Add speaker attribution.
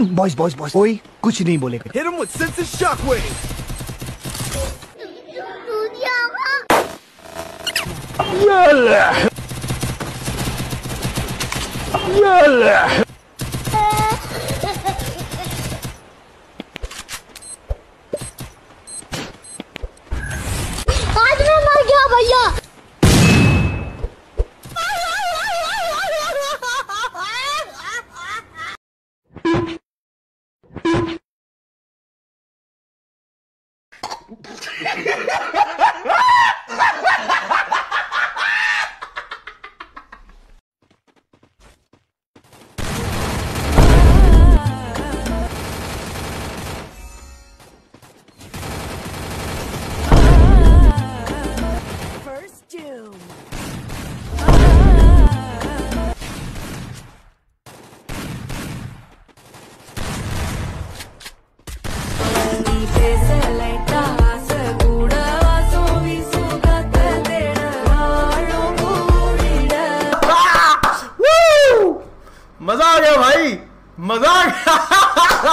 Speaker 1: Boys boys boys कोई कुछ नहीं बोलेगा
Speaker 2: Hit him with sensitive shockwave.
Speaker 3: आज
Speaker 4: First doom.
Speaker 5: मज़ा आ गया भाई मज़ा आ गया।